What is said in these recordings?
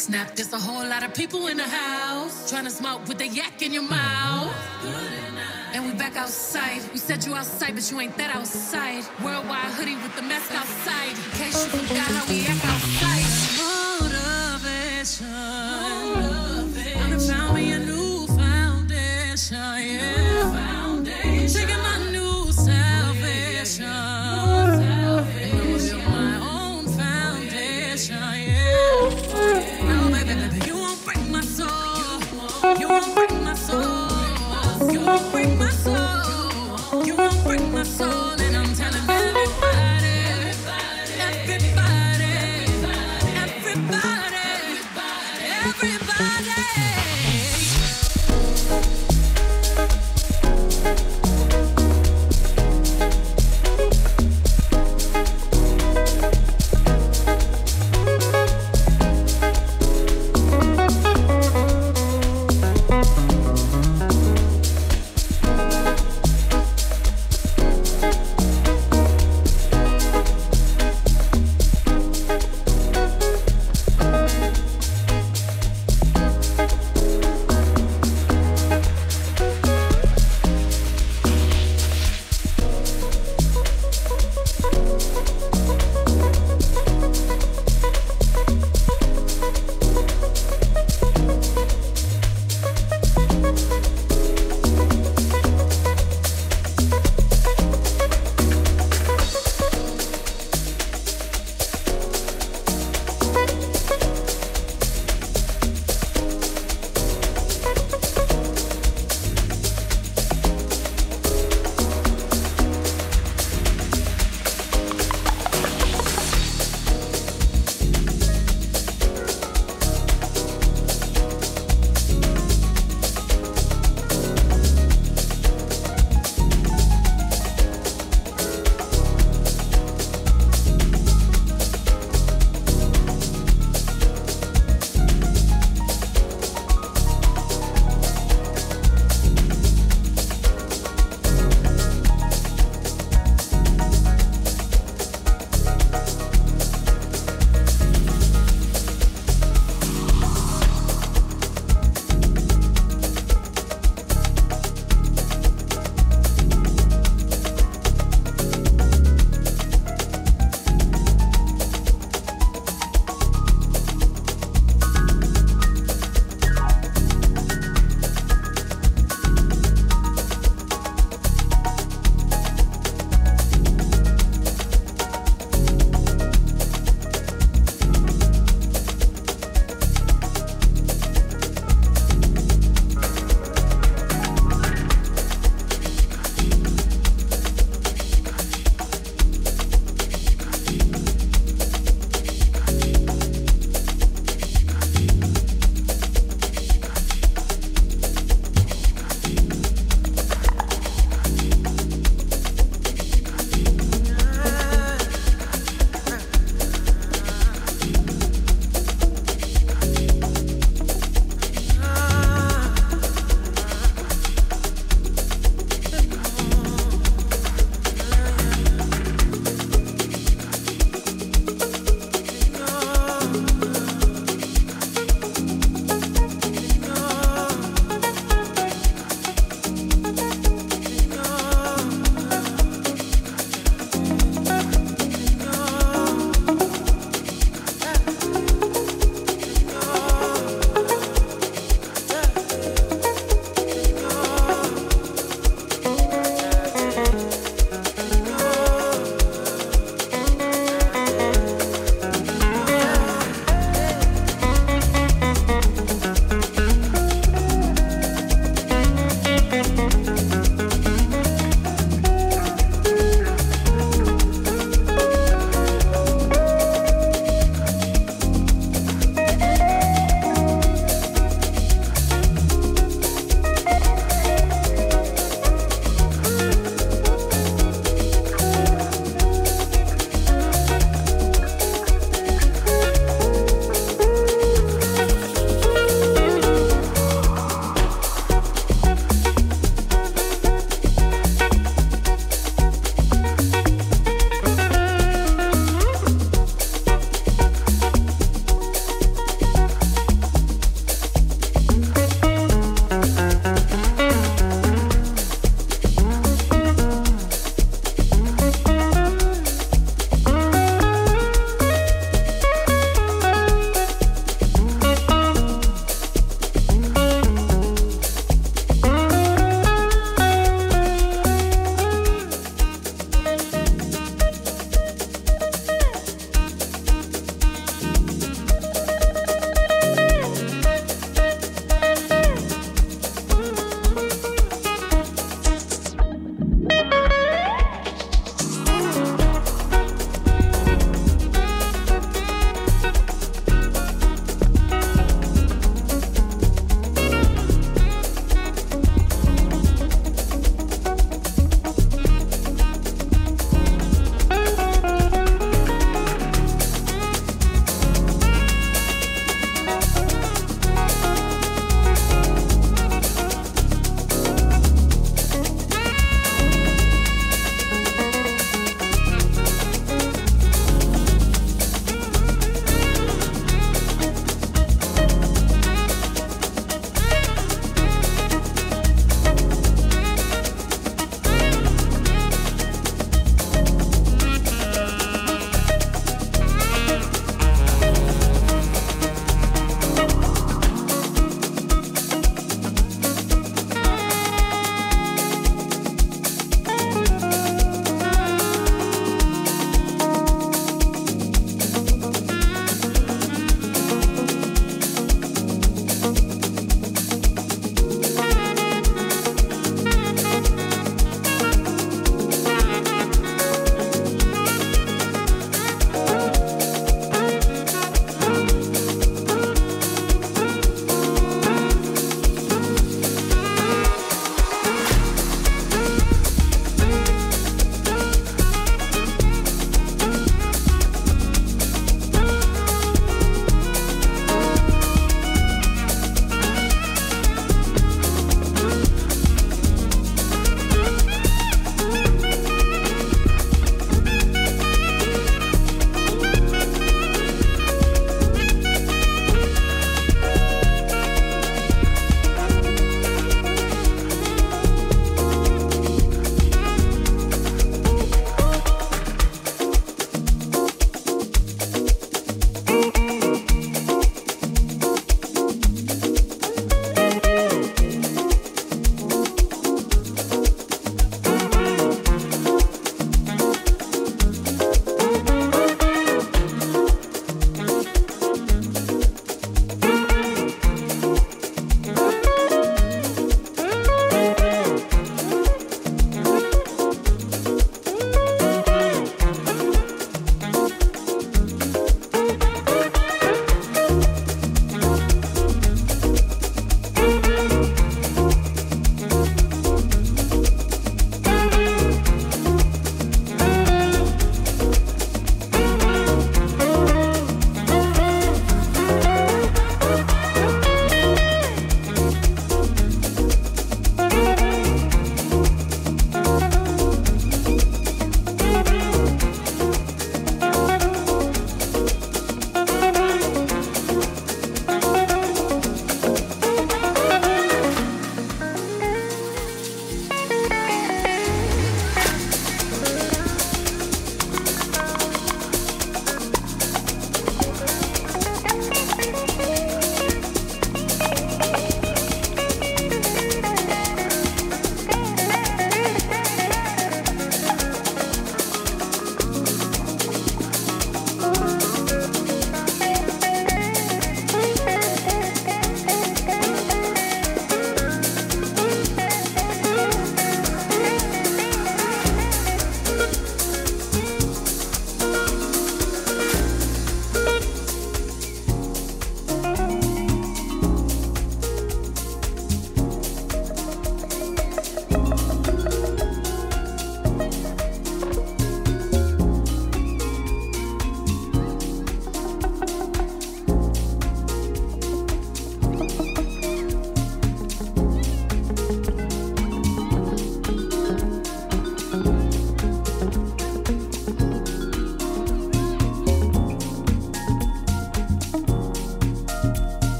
snap. There's a whole lot of people in the house trying to smoke with a yak in your mouth. And we back outside. We said you outside, but you ain't that outside. Worldwide hoodie with the mask outside. In case you forgot how we act outside. Motivation.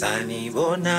sanibona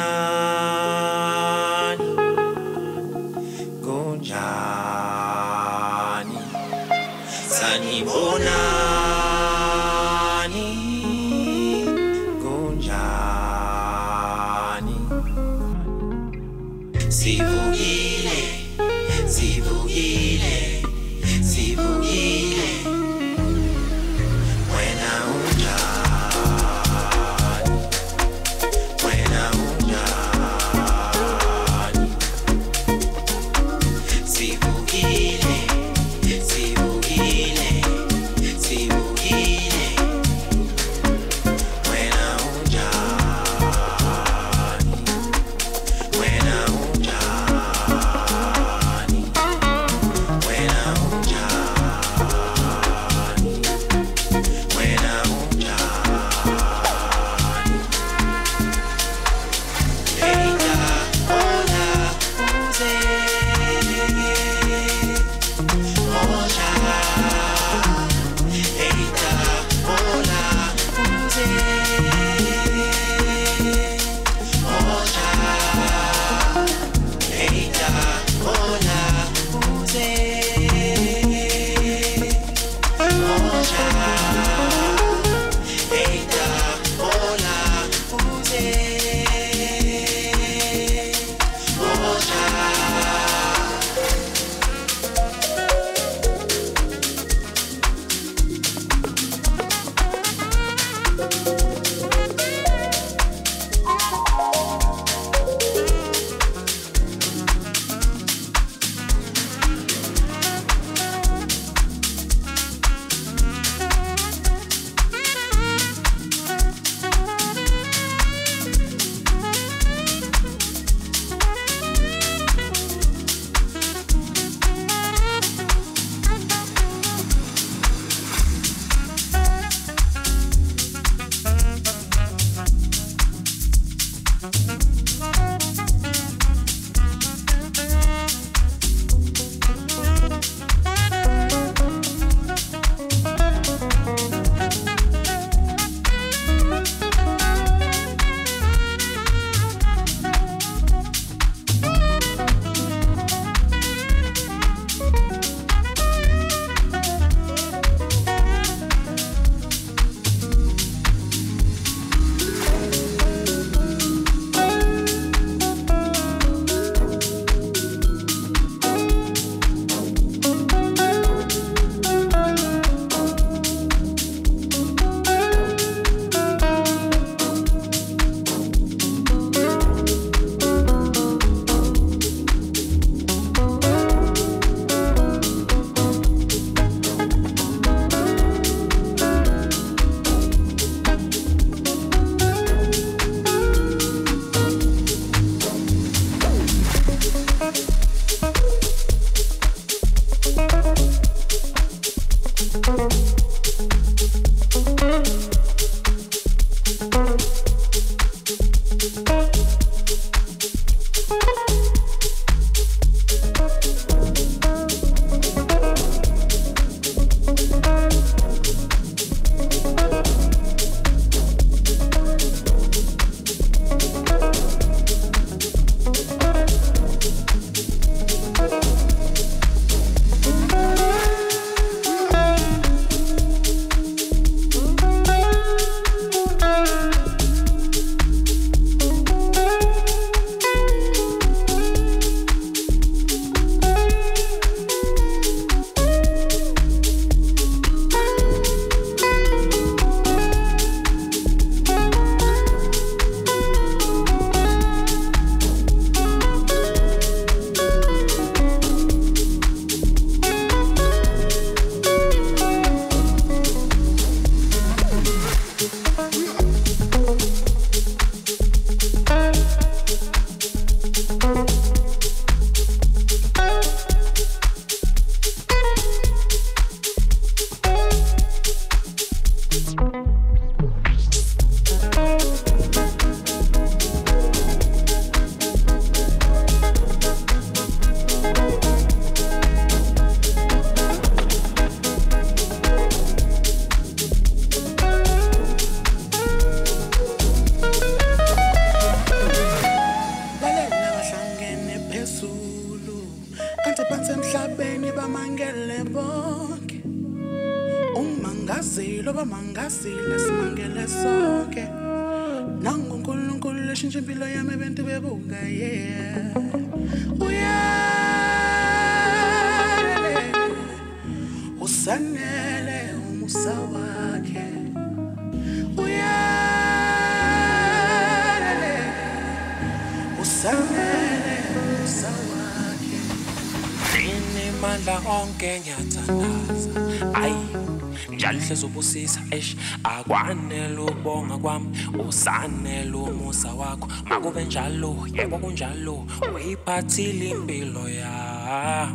sanele umusa wakho. Makube njalo yebo kunjalo. Uyiphathile impilo ya.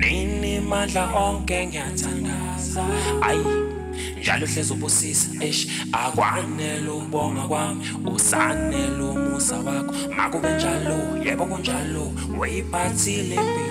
Nini madla onke ngiyathandaza? Ayi njalo hlezi ubusisa eish. Akwanele ubonga kwami. Usanele umusa wakho. Makube njalo yebo kunjalo. Uyiphathile impilo